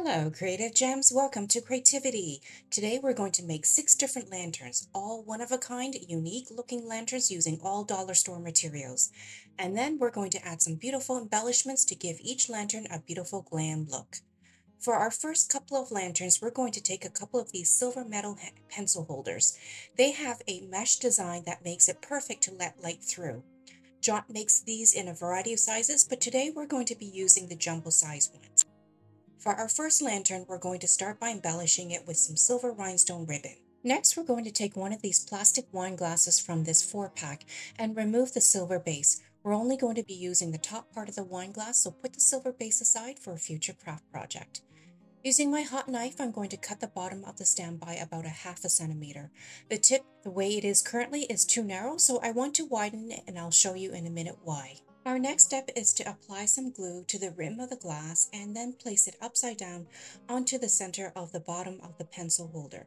Hello, Creative Gems. Welcome to CreaTvDIY. Today we're going to make six different lanterns, all one of a kind, unique looking lanterns using all dollar store materials. And then we're going to add some beautiful embellishments to give each lantern a beautiful glam look. For our first couple of lanterns, we're going to take a couple of these silver metal pencil holders. They have a mesh design that makes it perfect to let light through. Jot makes these in a variety of sizes, but today we're going to be using the jumbo size ones. For our first lantern, we're going to start by embellishing it with some silver rhinestone ribbon. Next, we're going to take one of these plastic wine glasses from this four pack and remove the silver base. We're only going to be using the top part of the wine glass, so put the silver base aside for a future craft project. Using my hot knife, I'm going to cut the bottom of the stand by about a half a centimeter. The tip, the way it is currently, is too narrow, so I want to widen it and I'll show you in a minute why. Our next step is to apply some glue to the rim of the glass and then place it upside down onto the center of the bottom of the pencil holder.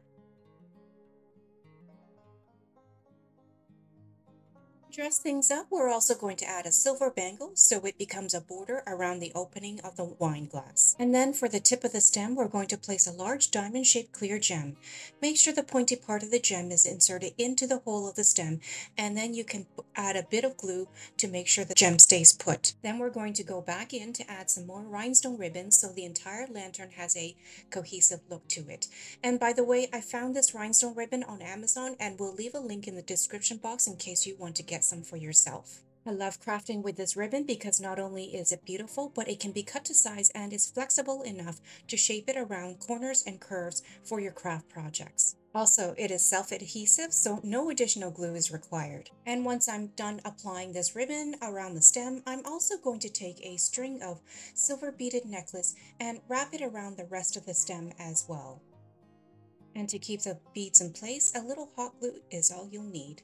Dress things up, we're also going to add a silver bangle so it becomes a border around the opening of the wine glass. And then for the tip of the stem, we're going to place a large diamond-shaped clear gem. Make sure the pointy part of the gem is inserted into the hole of the stem, and then you can add a bit of glue to make sure the gem stays put. Then we're going to go back in to add some more rhinestone ribbons so the entire lantern has a cohesive look to it. And by the way, I found this rhinestone ribbon on Amazon and we'll leave a link in the description box in case you want to get get some for yourself. I love crafting with this ribbon because not only is it beautiful, but it can be cut to size and is flexible enough to shape it around corners and curves for your craft projects. Also, it is self-adhesive, so no additional glue is required. And once I'm done applying this ribbon around the stem, I'm also going to take a string of silver beaded necklace and wrap it around the rest of the stem as well. And to keep the beads in place, a little hot glue is all you'll need.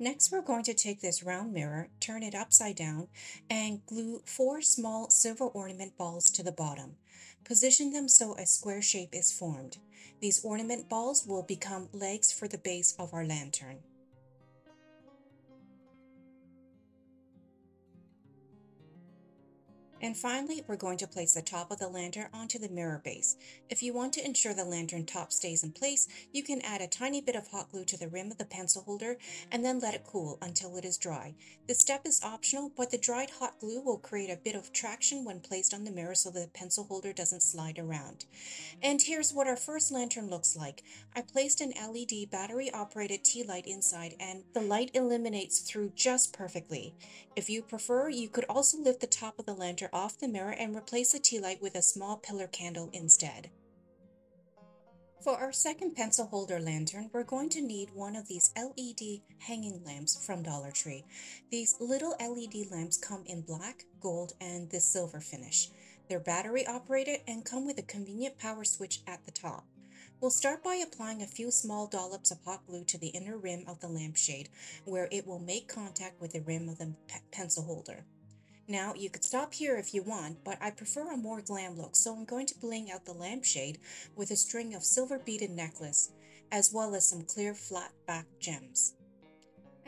Next, we're going to take this round mirror, turn it upside down, and glue four small silver ornament balls to the bottom. Position them so a square shape is formed. These ornament balls will become legs for the base of our lantern. And finally, we're going to place the top of the lantern onto the mirror base. If you want to ensure the lantern top stays in place, you can add a tiny bit of hot glue to the rim of the pencil holder and then let it cool until it is dry. This step is optional, but the dried hot glue will create a bit of traction when placed on the mirror so the pencil holder doesn't slide around. And here's what our first lantern looks like. I placed an LED battery operated tea light inside and the light illuminates through just perfectly. If you prefer, you could also lift the top of the lantern off the mirror and replace the tea light with a small pillar candle instead. For our second pencil holder lantern, we're going to need one of these LED hanging lamps from Dollar Tree. These little LED lamps come in black, gold, and this silver finish. They're battery operated and come with a convenient power switch at the top. We'll start by applying a few small dollops of hot glue to the inner rim of the lampshade, where it will make contact with the rim of the pe pencil holder. Now, you could stop here if you want, but I prefer a more glam look, so I'm going to bling out the lampshade with a string of silver beaded necklace, as well as some clear flat back gems.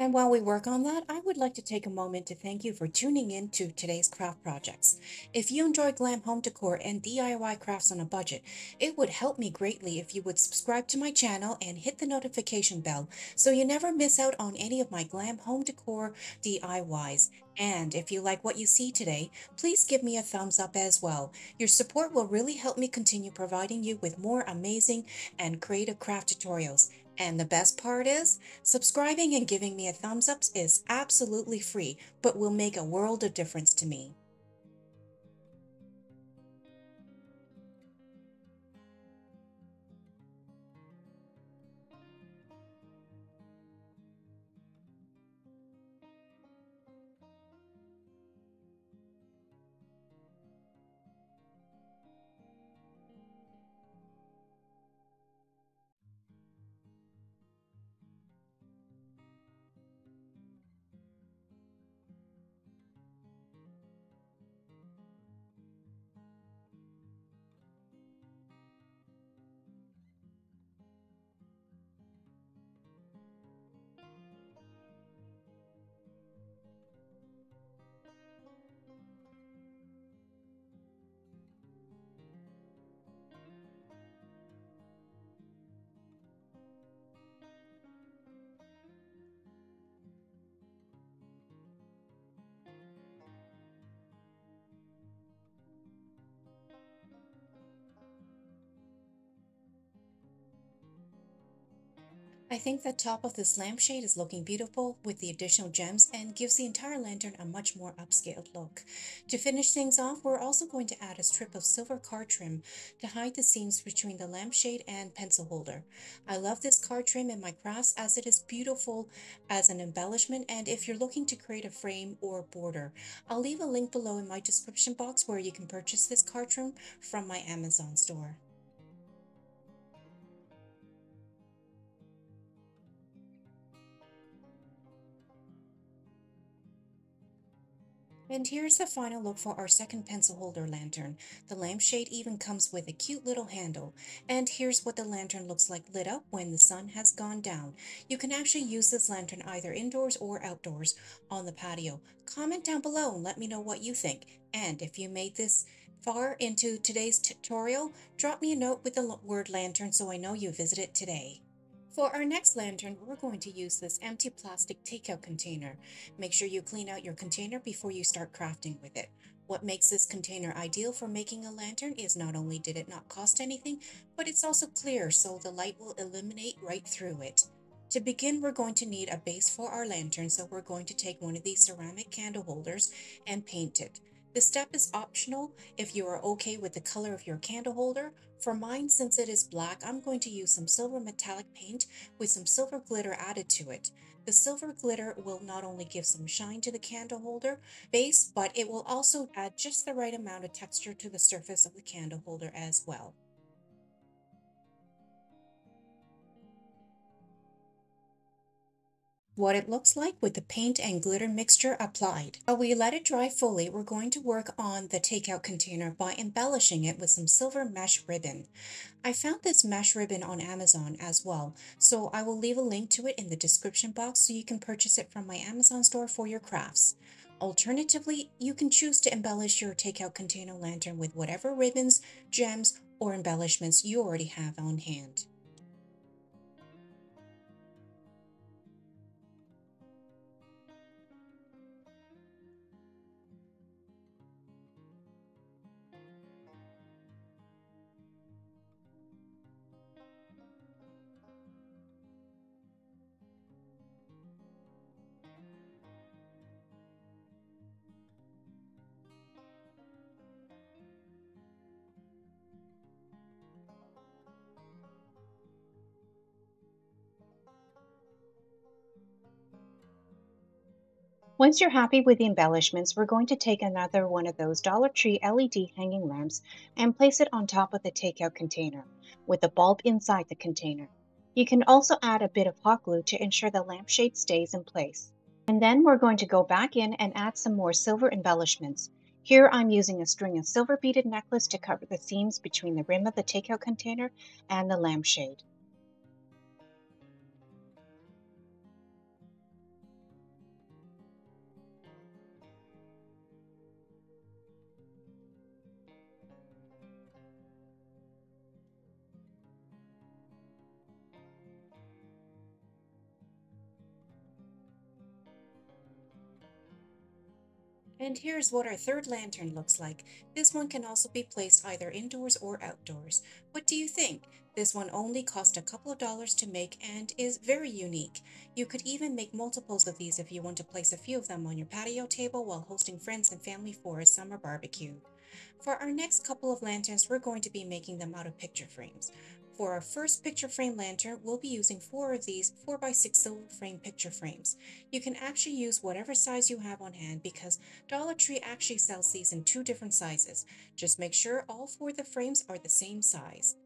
And while we work on that, I would like to take a moment to thank you for tuning in to today's craft projects. If you enjoy glam home decor and DIY crafts on a budget, it would help me greatly if you would subscribe to my channel and hit the notification bell so you never miss out on any of my glam home decor DIYs. And if you like what you see today, please give me a thumbs up as well. Your support will really help me continue providing you with more amazing and creative craft tutorials. And the best part is, subscribing and giving me a thumbs up is absolutely free, but will make a world of difference to me. I think the top of this lampshade is looking beautiful with the additional gems and gives the entire lantern a much more upscaled look. To finish things off, we're also going to add a strip of silver car trim to hide the seams between the lampshade and pencil holder. I love this car trim in my crafts as it is beautiful as an embellishment and if you're looking to create a frame or border. I'll leave a link below in my description box where you can purchase this car trim from my Amazon store. And here's the final look for our second pencil holder lantern. The lampshade even comes with a cute little handle. And here's what the lantern looks like lit up when the sun has gone down. You can actually use this lantern either indoors or outdoors on the patio. Comment down below and let me know what you think. And if you made this far into today's tutorial, drop me a note with the word lantern so I know you visited today. For our next lantern, we're going to use this empty plastic takeout container. Make sure you clean out your container before you start crafting with it. What makes this container ideal for making a lantern is not only did it not cost anything, but it's also clear so the light will illuminate right through it. To begin, we're going to need a base for our lantern, so we're going to take one of these ceramic candle holders and paint it. This step is optional if you are okay with the color of your candle holder. For mine, since it is black, I'm going to use some silver metallic paint with some silver glitter added to it. The silver glitter will not only give some shine to the candle holder base, but it will also add just the right amount of texture to the surface of the candle holder as well. What it looks like with the paint and glitter mixture applied. While we let it dry fully, we're going to work on the takeout container by embellishing it with some silver mesh ribbon. I found this mesh ribbon on Amazon as well, so I will leave a link to it in the description box so you can purchase it from my Amazon store for your crafts. Alternatively, you can choose to embellish your takeout container lantern with whatever ribbons, gems, or embellishments you already have on hand. Once you're happy with the embellishments, we're going to take another one of those Dollar Tree LED hanging lamps and place it on top of the takeout container with the bulb inside the container. You can also add a bit of hot glue to ensure the lampshade stays in place. And then we're going to go back in and add some more silver embellishments. Here I'm using a string of silver beaded necklace to cover the seams between the rim of the takeout container and the lampshade. And here's what our third lantern looks like. This one can also be placed either indoors or outdoors. What do you think? This one only cost a couple of dollars to make and is very unique. You could even make multiples of these if you want to place a few of them on your patio table while hosting friends and family for a summer barbecue. For our next couple of lanterns, we're going to be making them out of picture frames. For our first picture frame lantern, we'll be using four of these 4x6 silver frame picture frames. You can actually use whatever size you have on hand because Dollar Tree actually sells these in two different sizes. Just make sure all four of the frames are the same size.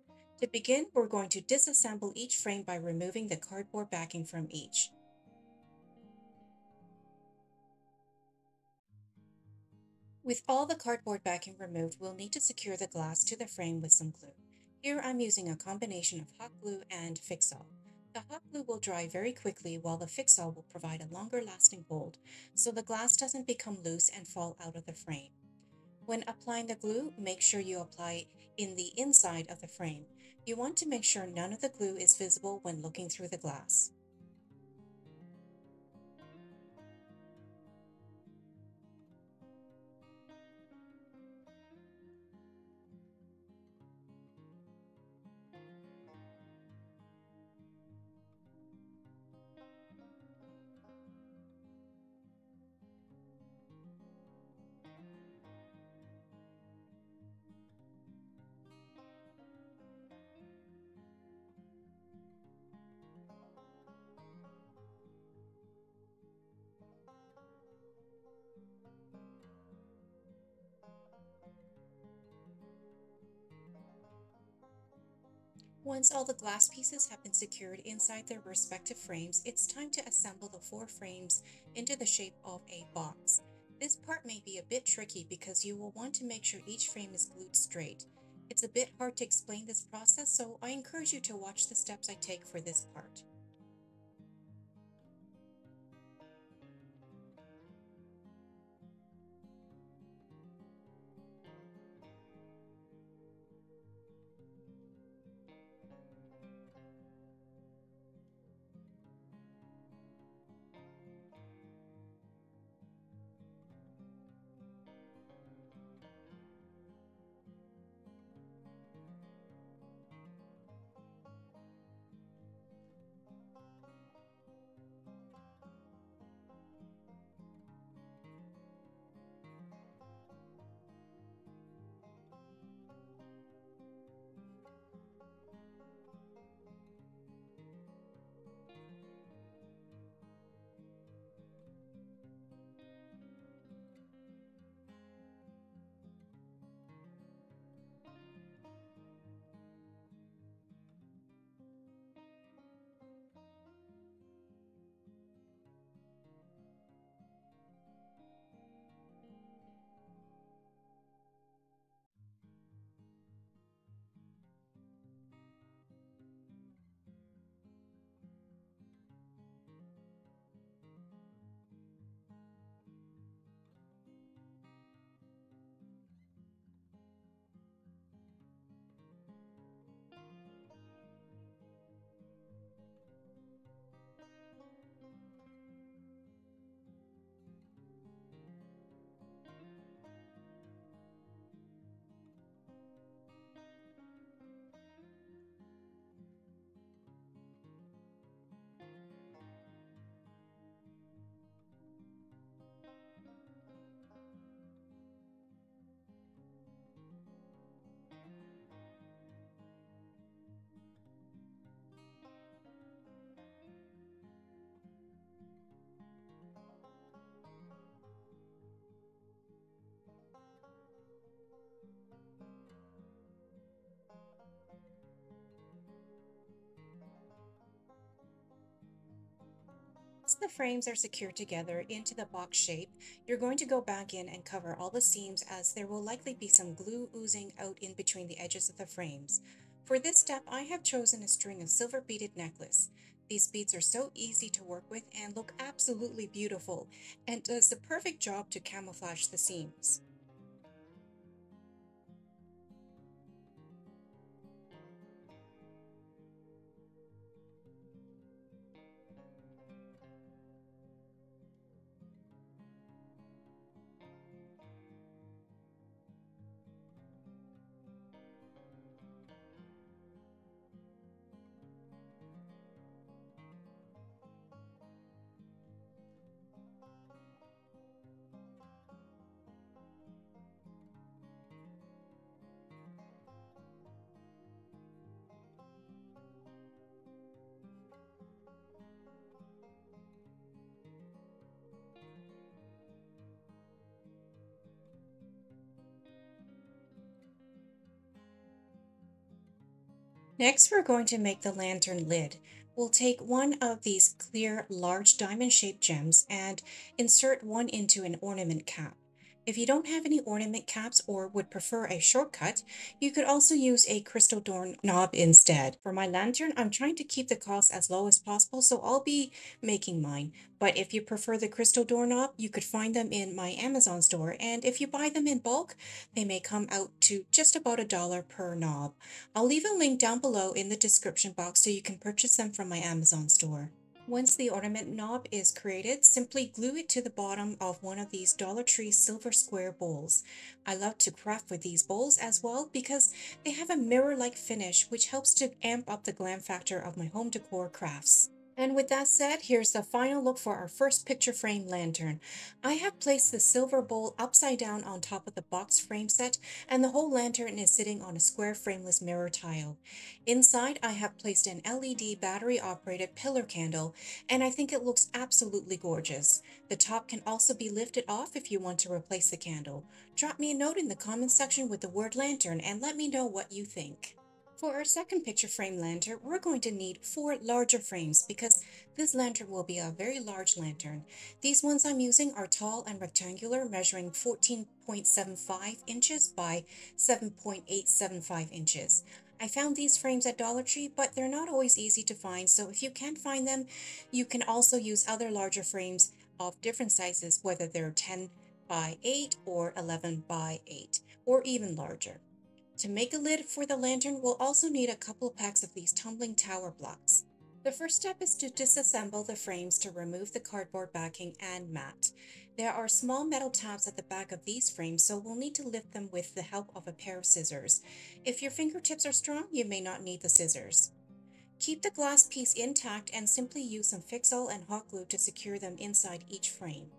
To begin, we're going to disassemble each frame by removing the cardboard backing from each. With all the cardboard backing removed, we'll need to secure the glass to the frame with some glue. Here I'm using a combination of hot glue and Fix-All. The hot glue will dry very quickly while the Fix-All will provide a longer lasting hold so the glass doesn't become loose and fall out of the frame. When applying the glue, make sure you apply it in the inside of the frame. You want to make sure none of the glue is visible when looking through the glass. Once all the glass pieces have been secured inside their respective frames, it's time to assemble the four frames into the shape of a box. This part may be a bit tricky because you will want to make sure each frame is glued straight. It's a bit hard to explain this process, so I encourage you to watch the steps I take for this part. The frames are secured together into the box shape, you're going to go back in and cover all the seams as there will likely be some glue oozing out in between the edges of the frames. For this step, I have chosen a string of silver beaded necklace. These beads are so easy to work with and look absolutely beautiful and does the perfect job to camouflage the seams. Next, we're going to make the lantern lid. We'll take one of these clear, large diamond-shaped gems and insert one into an ornament cap. If you don't have any ornament caps or would prefer a shortcut, you could also use a crystal door knob instead. For my lantern, I'm trying to keep the cost as low as possible, so I'll be making mine. But if you prefer the crystal doorknob, you could find them in my Amazon store, and if you buy them in bulk, they may come out to just about a dollar per knob. I'll leave a link down below in the description box so you can purchase them from my Amazon store. Once the ornament knob is created, simply glue it to the bottom of one of these Dollar Tree silver square bowls. I love to craft with these bowls as well because they have a mirror-like finish which helps to amp up the glam factor of my home decor crafts. And with that said, here's the final look for our first picture frame lantern. I have placed the silver bowl upside down on top of the box frame set and the whole lantern is sitting on a square frameless mirror tile. Inside, I have placed an LED battery operated pillar candle and I think it looks absolutely gorgeous. The top can also be lifted off if you want to replace the candle. Drop me a note in the comments section with the word lantern and let me know what you think. For our second picture frame lantern, we're going to need four larger frames because this lantern will be a very large lantern. These ones I'm using are tall and rectangular, measuring 14.75 inches by 7.875 inches. I found these frames at Dollar Tree, but they're not always easy to find, so if you can't find them, you can also use other larger frames of different sizes, whether they're 10 by 8 or 11 by 8, or even larger. To make a lid for the lantern, we'll also need a couple packs of these tumbling tower blocks. The first step is to disassemble the frames to remove the cardboard backing and mat. There are small metal tabs at the back of these frames, so we'll need to lift them with the help of a pair of scissors. If your fingertips are strong, you may not need the scissors. Keep the glass piece intact and simply use some Fix-All and hot glue to secure them inside each frame.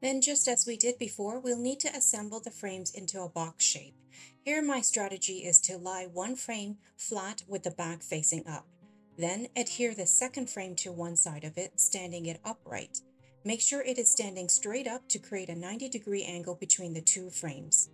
Then just as we did before, we'll need to assemble the frames into a box shape. Here my strategy is to lie one frame flat with the back facing up. Then adhere the second frame to one side of it, standing it upright. Make sure it is standing straight up to create a 90 degree angle between the two frames.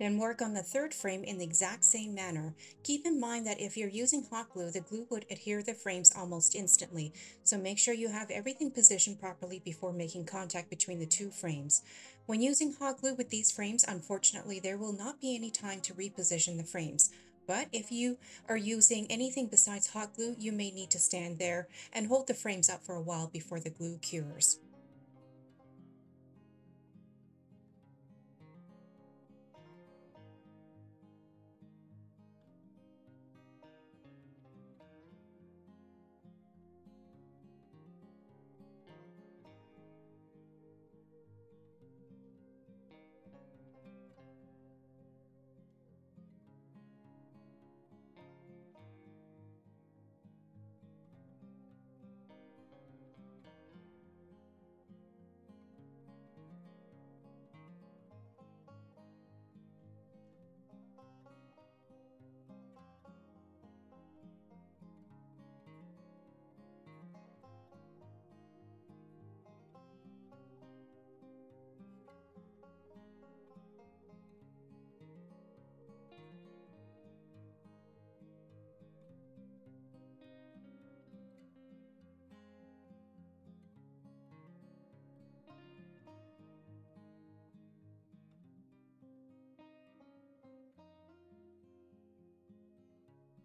Then work on the third frame in the exact same manner. Keep in mind that if you're using hot glue, the glue would adhere the frames almost instantly, so make sure you have everything positioned properly before making contact between the two frames. When using hot glue with these frames, unfortunately, there will not be any time to reposition the frames. But if you are using anything besides hot glue, you may need to stand there and hold the frames up for a while before the glue cures.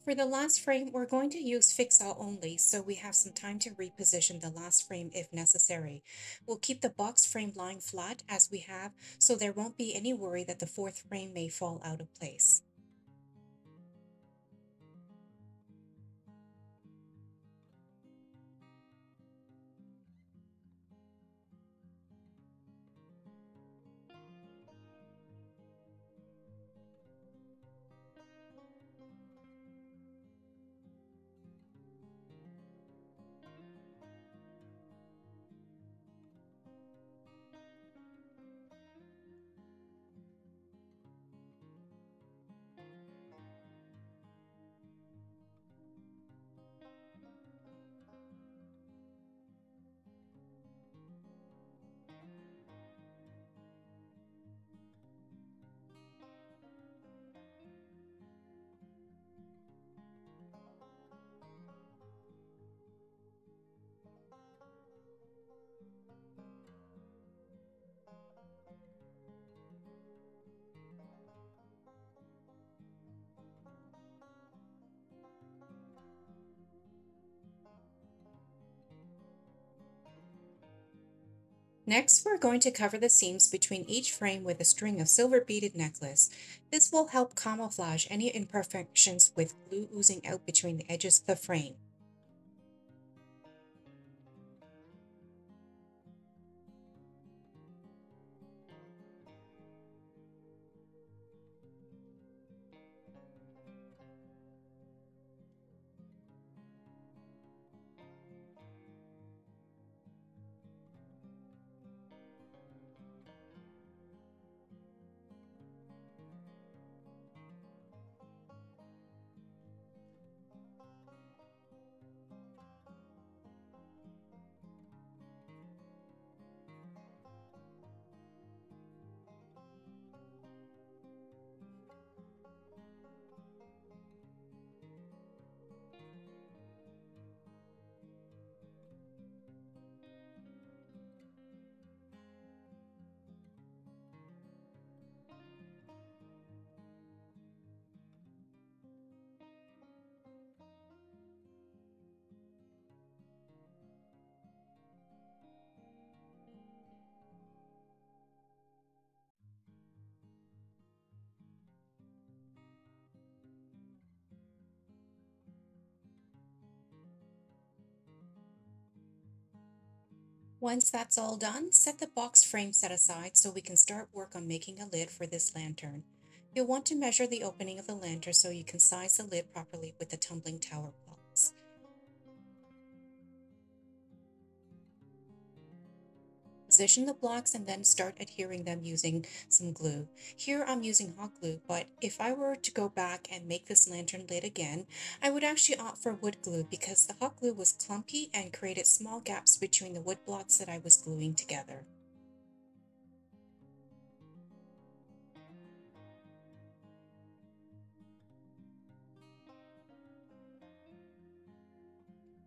For the last frame, we're going to use Fix-All only, so we have some time to reposition the last frame if necessary. We'll keep the box frame lying flat as we have, so there won't be any worry that the fourth frame may fall out of place. Next, we're going to cover the seams between each frame with a string of silver beaded necklace. This will help camouflage any imperfections with glue oozing out between the edges of the frame. Once that's all done, set the box frame set aside so we can start work on making a lid for this lantern. You'll want to measure the opening of the lantern so you can size the lid properly with the tumbling tower blocks. Position the blocks and then start adhering them using some glue. Here I'm using hot glue, but if I were to go back and make this lantern lid again, I would actually opt for wood glue because the hot glue was clumpy and created small gaps between the wood blocks that I was gluing together.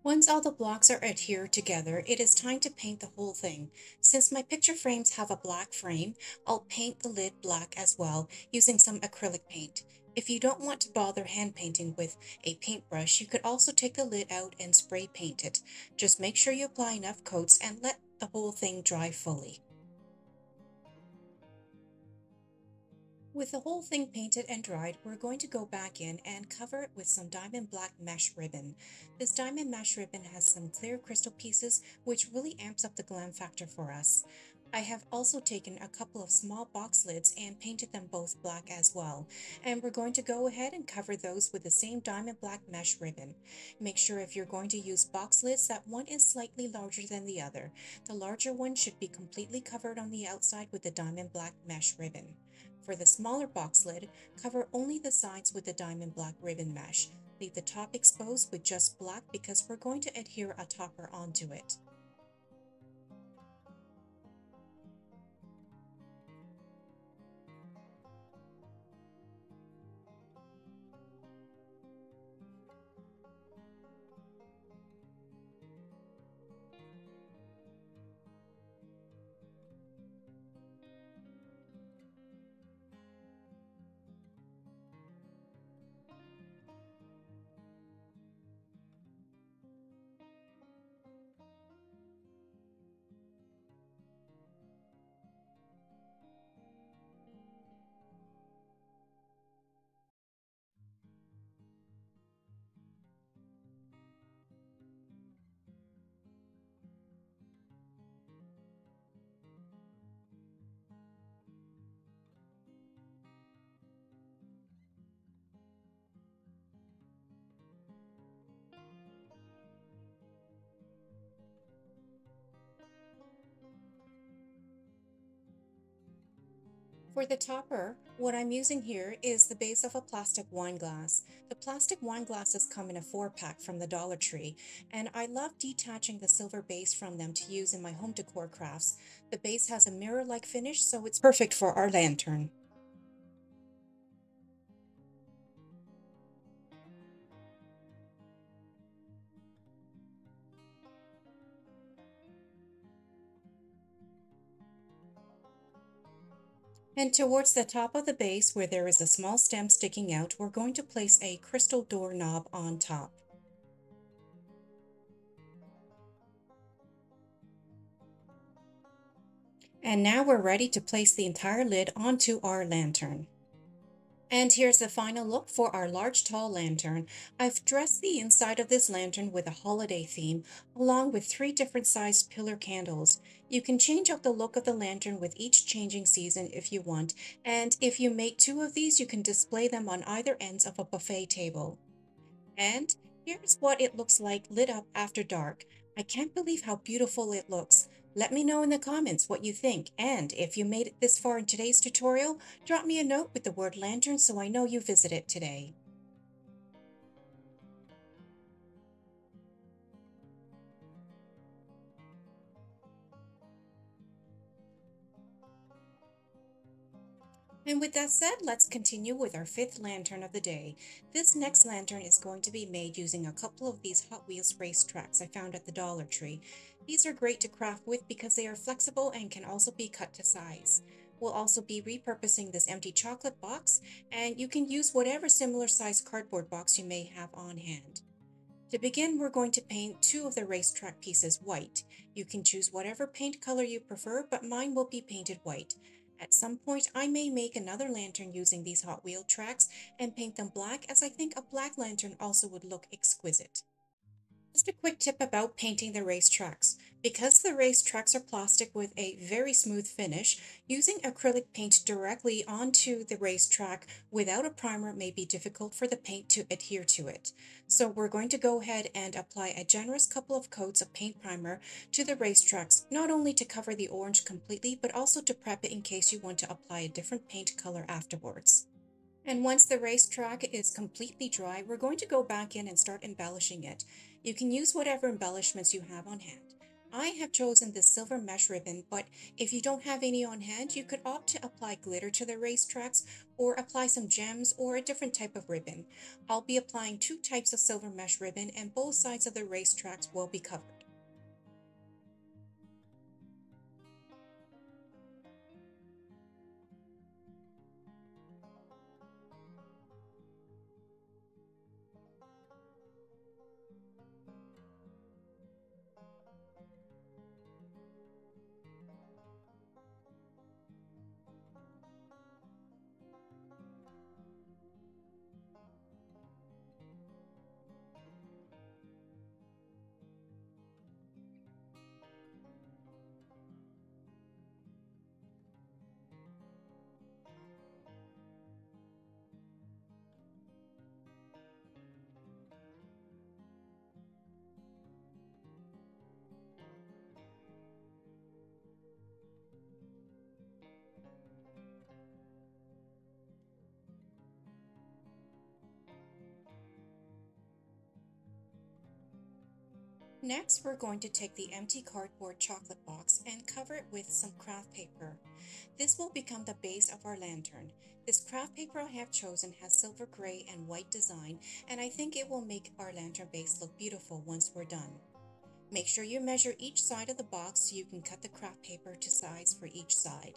Once all the blocks are adhered together, it is time to paint the whole thing. Since my picture frames have a black frame, I'll paint the lid black as well using some acrylic paint. If you don't want to bother hand painting with a paintbrush, you could also take the lid out and spray paint it. Just make sure you apply enough coats and let the whole thing dry fully. With the whole thing painted and dried, we're going to go back in and cover it with some diamond black mesh ribbon. This diamond mesh ribbon has some clear crystal pieces which really amps up the glam factor for us. I have also taken a couple of small box lids and painted them both black as well. And we're going to go ahead and cover those with the same diamond black mesh ribbon. Make sure if you're going to use box lids that one is slightly larger than the other. The larger one should be completely covered on the outside with the diamond black mesh ribbon. For the smaller box lid, cover only the sides with the diamond black ribbon mesh. Leave the top exposed with just black because we're going to adhere a topper onto it. For the topper, what I'm using here is the base of a plastic wine glass. The plastic wine glasses come in a four pack from the Dollar Tree, and I love detaching the silver base from them to use in my home decor crafts. The base has a mirror-like finish, so it's perfect for our lantern. And towards the top of the base where there is a small stem sticking out, we're going to place a crystal door knob on top. And now we're ready to place the entire lid onto our lantern. And here's the final look for our large tall lantern. I've dressed the inside of this lantern with a holiday theme, along with three different sized pillar candles. You can change up the look of the lantern with each changing season if you want, and if you make two of these, you can display them on either ends of a buffet table. And here's what it looks like lit up after dark. I can't believe how beautiful it looks. Let me know in the comments what you think, and if you made it this far in today's tutorial, drop me a note with the word lantern so I know you visited today. And with that said, let's continue with our fifth lantern of the day. This next lantern is going to be made using a couple of these Hot Wheels race tracks I found at the Dollar Tree. These are great to craft with because they are flexible and can also be cut to size. We'll also be repurposing this empty chocolate box, and you can use whatever similar size cardboard box you may have on hand. To begin, we're going to paint two of the racetrack pieces white. You can choose whatever paint color you prefer, but mine will be painted white. At some point, I may make another lantern using these Hot Wheel tracks and paint them black as I think a black lantern also would look exquisite. Just a quick tip about painting the racetracks. Because the racetracks are plastic with a very smooth finish, using acrylic paint directly onto the racetrack without a primer may be difficult for the paint to adhere to it. So we're going to go ahead and apply a generous couple of coats of paint primer to the racetracks, not only to cover the orange completely, but also to prep it in case you want to apply a different paint color afterwards. And once the racetrack is completely dry, we're going to go back in and start embellishing it. You can use whatever embellishments you have on hand. I have chosen the silver mesh ribbon, but if you don't have any on hand, you could opt to apply glitter to the racetracks or apply some gems or a different type of ribbon. I'll be applying two types of silver mesh ribbon and both sides of the racetracks will be covered. Next, we're going to take the empty cardboard chocolate box and cover it with some craft paper. This will become the base of our lantern. This craft paper I have chosen has silver gray and white design, and I think it will make our lantern base look beautiful once we're done. Make sure you measure each side of the box so you can cut the craft paper to size for each side.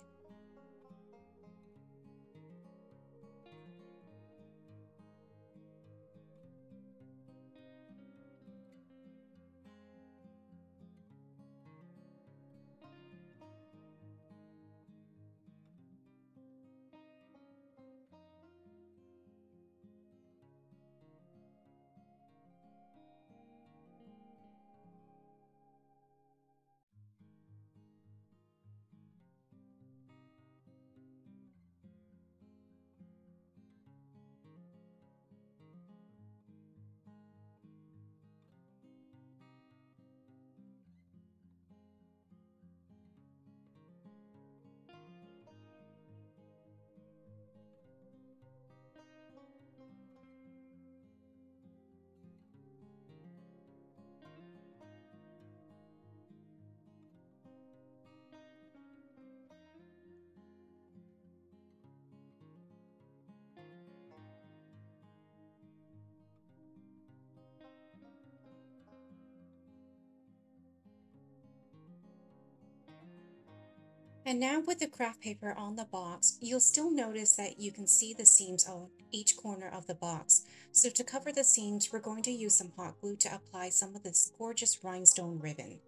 And now with the craft paper on the box, you'll still notice that you can see the seams on each corner of the box. So to cover the seams, we're going to use some hot glue to apply some of this gorgeous rhinestone ribbon.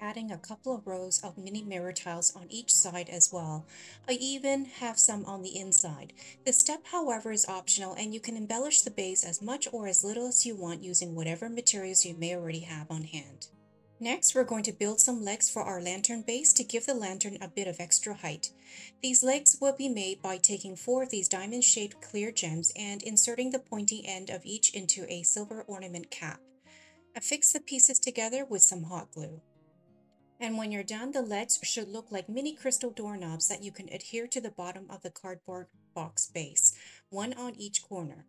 Adding a couple of rows of mini mirror tiles on each side as well. I even have some on the inside. This step however is optional and you can embellish the base as much or as little as you want using whatever materials you may already have on hand. Next, we're going to build some legs for our lantern base to give the lantern a bit of extra height. These legs will be made by taking four of these diamond-shaped clear gems and inserting the pointy end of each into a silver ornament cap. Affix the pieces together with some hot glue. And when you're done, the legs should look like mini crystal doorknobs that you can adhere to the bottom of the cardboard box base, one on each corner.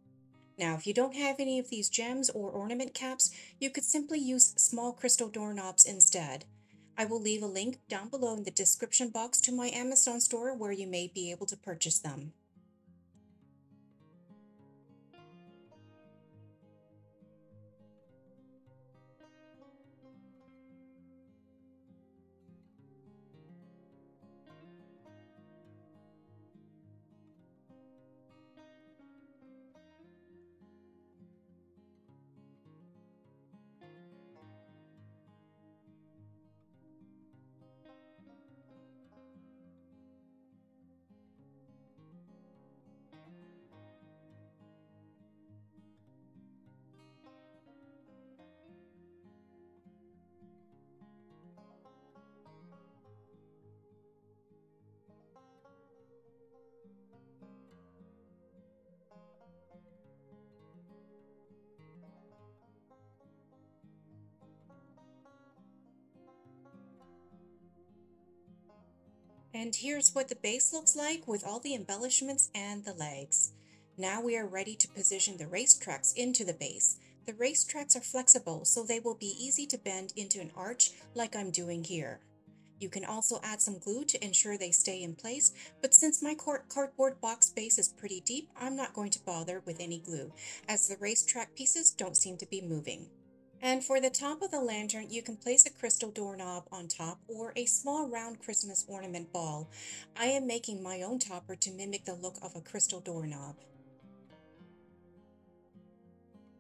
Now, if you don't have any of these gems or ornament caps, you could simply use small crystal doorknobs instead. I will leave a link down below in the description box to my Amazon store where you may be able to purchase them. And here's what the base looks like with all the embellishments and the legs. Now we are ready to position the racetracks into the base. The racetracks are flexible, so they will be easy to bend into an arch like I'm doing here. You can also add some glue to ensure they stay in place, but since my cardboard box base is pretty deep, I'm not going to bother with any glue, as the racetrack pieces don't seem to be moving. And for the top of the lantern, you can place a crystal doorknob on top or a small round Christmas ornament ball. I am making my own topper to mimic the look of a crystal doorknob.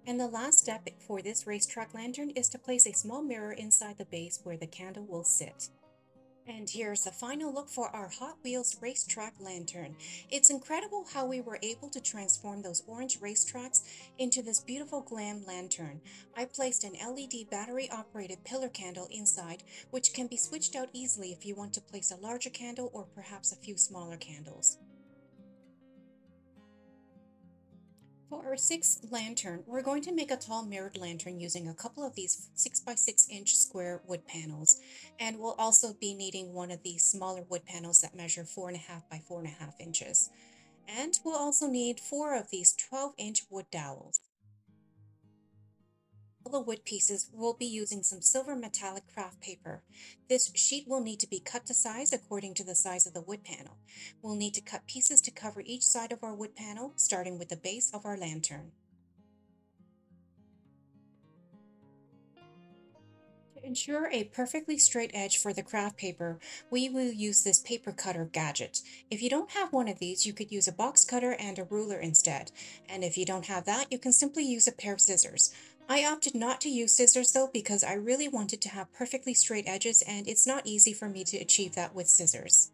And the last step for this racetrack lantern is to place a small mirror inside the base where the candle will sit. And here's the final look for our Hot Wheels racetrack lantern. It's incredible how we were able to transform those orange racetracks into this beautiful glam lantern. I placed an LED battery operated pillar candle inside, which can be switched out easily if you want to place a larger candle or perhaps a few smaller candles. For our sixth lantern, we're going to make a tall mirrored lantern using a couple of these 6 by 6 inch square wood panels. And we'll also be needing one of these smaller wood panels that measure 4.5 by 4.5 inches. And we'll also need four of these 12 inch wood dowels the wood pieces, we'll be using some silver metallic craft paper. This sheet will need to be cut to size according to the size of the wood panel. We'll need to cut pieces to cover each side of our wood panel, starting with the base of our lantern. To ensure a perfectly straight edge for the craft paper, we will use this paper cutter gadget. If you don't have one of these, you could use a box cutter and a ruler instead. And if you don't have that, you can simply use a pair of scissors. I opted not to use scissors though because I really wanted to have perfectly straight edges and it's not easy for me to achieve that with scissors.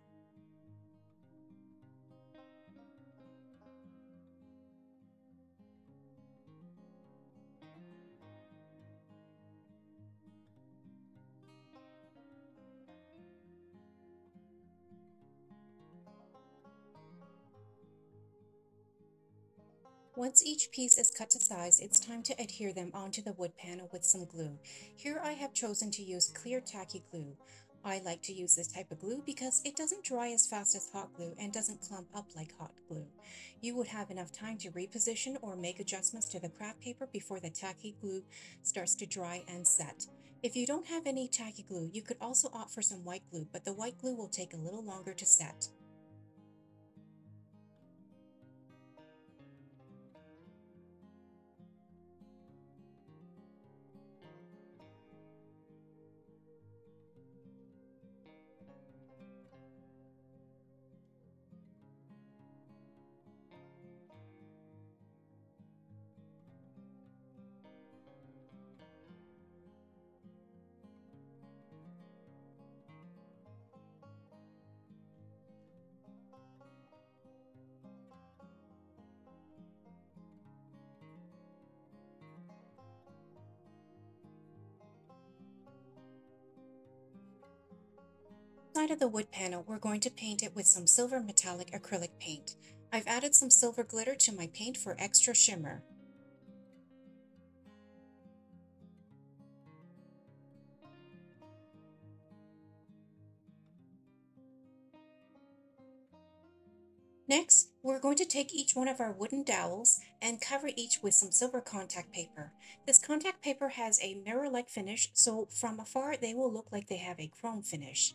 Once each piece is cut to size, it's time to adhere them onto the wood panel with some glue. Here I have chosen to use clear tacky glue. I like to use this type of glue because it doesn't dry as fast as hot glue and doesn't clump up like hot glue. You would have enough time to reposition or make adjustments to the craft paper before the tacky glue starts to dry and set. If you don't have any tacky glue, you could also opt for some white glue, but the white glue will take a little longer to set. Of the wood panel, we're going to paint it with some silver metallic acrylic paint. I've added some silver glitter to my paint for extra shimmer. Next, we're going to take each one of our wooden dowels and cover each with some silver contact paper. This contact paper has a mirror-like finish, so from afar they will look like they have a chrome finish.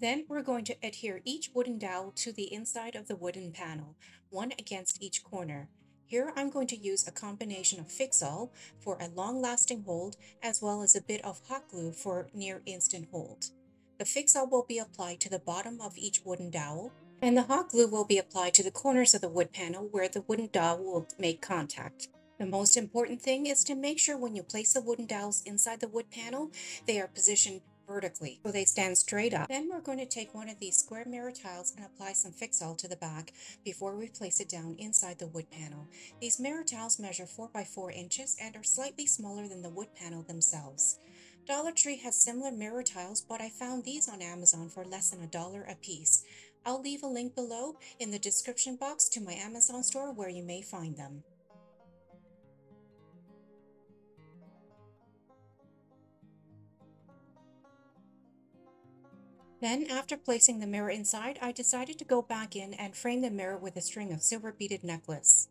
Then we're going to adhere each wooden dowel to the inside of the wooden panel, one against each corner. Here I'm going to use a combination of Fix-All for a long-lasting hold as well as a bit of hot glue for near instant hold. The Fix-All will be applied to the bottom of each wooden dowel and the hot glue will be applied to the corners of the wood panel where the wooden dowel will make contact. The most important thing is to make sure when you place the wooden dowels inside the wood panel, they are positioned vertically so they stand straight up. Then we're going to take one of these square mirror tiles and apply some Fix-All to the back before we place it down inside the wood panel. These mirror tiles measure 4 by 4 inches and are slightly smaller than the wood panel themselves. Dollar Tree has similar mirror tiles, but I found these on Amazon for less than a dollar a piece. I'll leave a link below in the description box to my Amazon store where you may find them. Then, after placing the mirror inside, I decided to go back in and frame the mirror with a string of silver beaded necklace.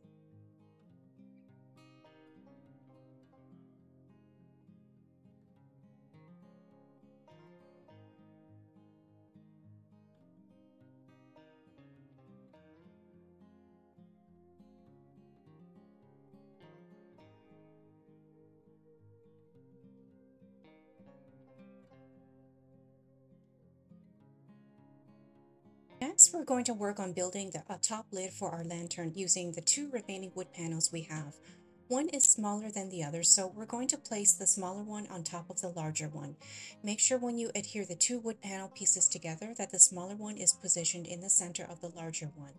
Going to work on building the, a top lid for our lantern using the two remaining wood panels we have. One is smaller than the other, so we're going to place the smaller one on top of the larger one. Make sure when you adhere the two wood panel pieces together that the smaller one is positioned in the center of the larger one.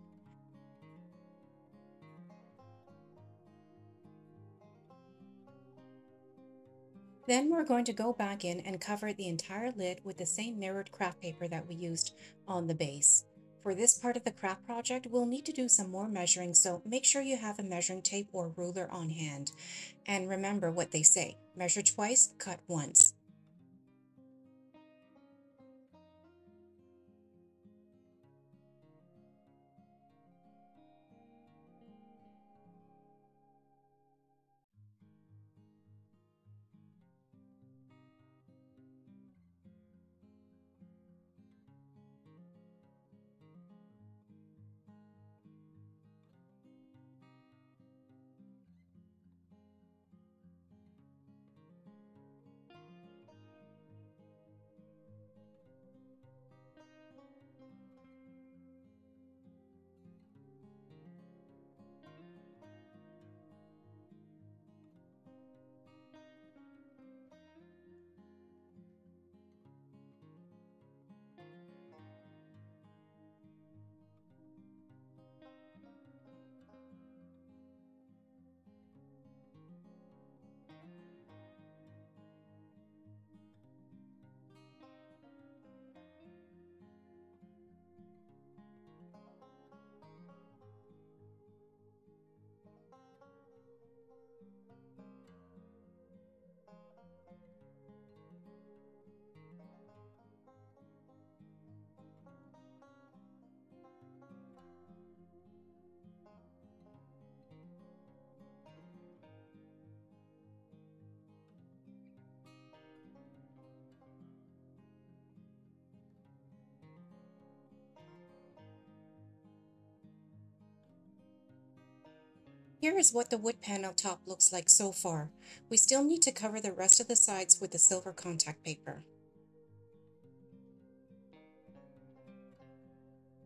Then we're going to go back in and cover the entire lid with the same mirrored craft paper that we used on the base. For this part of the craft project, we'll need to do some more measuring, so make sure you have a measuring tape or ruler on hand. And remember what they say, measure twice, cut once. Here is what the wood panel top looks like so far. We still need to cover the rest of the sides with the silver contact paper.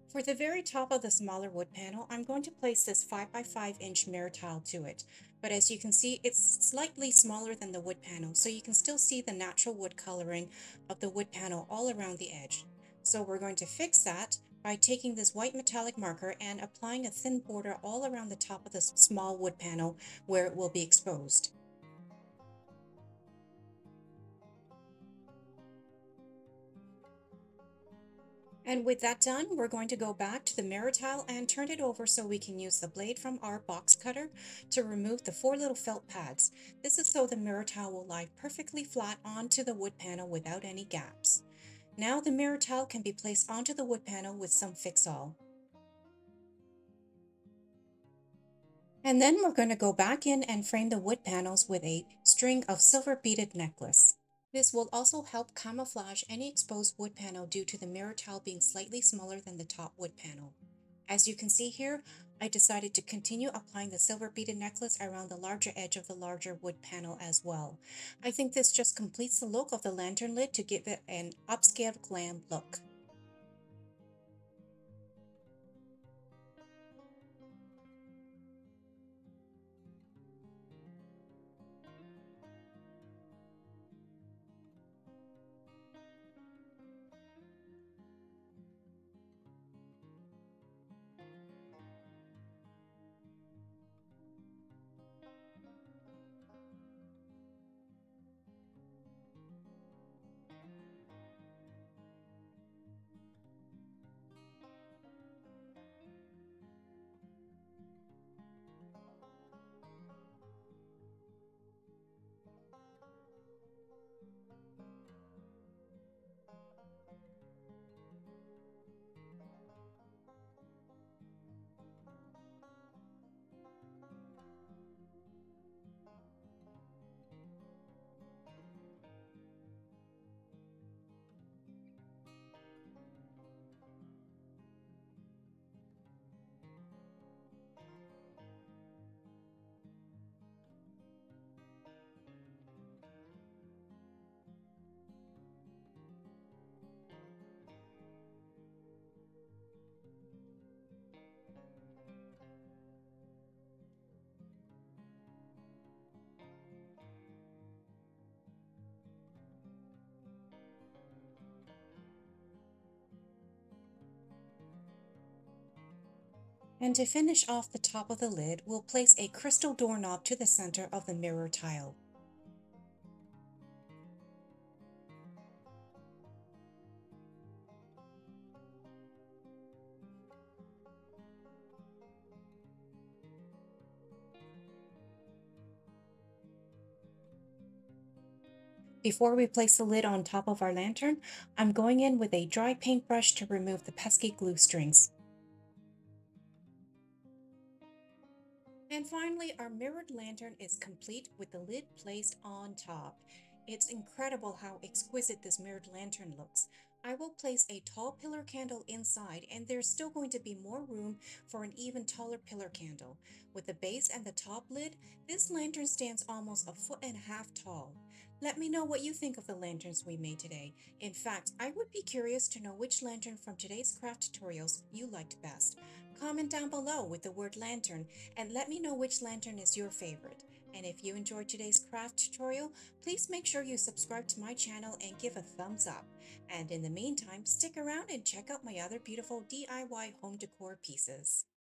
For the very top of the smaller wood panel, I'm going to place this 5x5 inch mirror tile to it. But as you can see, it's slightly smaller than the wood panel, so you can still see the natural wood coloring of the wood panel all around the edge. So we're going to fix that by taking this white metallic marker and applying a thin border all around the top of the small wood panel where it will be exposed. And with that done, we're going to go back to the mirror tile and turn it over so we can use the blade from our box cutter to remove the four little felt pads. This is so the mirror tile will lie perfectly flat onto the wood panel without any gaps. Now the mirror tile can be placed onto the wood panel with some Fix-All. And then we're going to go back in and frame the wood panels with a string of silver beaded necklace. This will also help camouflage any exposed wood panel due to the mirror tile being slightly smaller than the top wood panel. As you can see here, I decided to continue applying the silver beaded necklace around the larger edge of the larger wood panel as well. I think this just completes the look of the lantern lid to give it an upscale glam look. And to finish off the top of the lid, we'll place a crystal doorknob to the center of the mirror tile. Before we place the lid on top of our lantern, I'm going in with a dry paintbrush to remove the pesky glue strings. And finally, our mirrored lantern is complete with the lid placed on top. It's incredible how exquisite this mirrored lantern looks. I will place a tall pillar candle inside and there's still going to be more room for an even taller pillar candle. With the base and the top lid, this lantern stands almost a foot and a half tall. Let me know what you think of the lanterns we made today. In fact, I would be curious to know which lantern from today's craft tutorials you liked best. Comment down below with the word lantern and let me know which lantern is your favorite. And if you enjoyed today's craft tutorial, please make sure you subscribe to my channel and give a thumbs up. And in the meantime, stick around and check out my other beautiful DIY home decor pieces.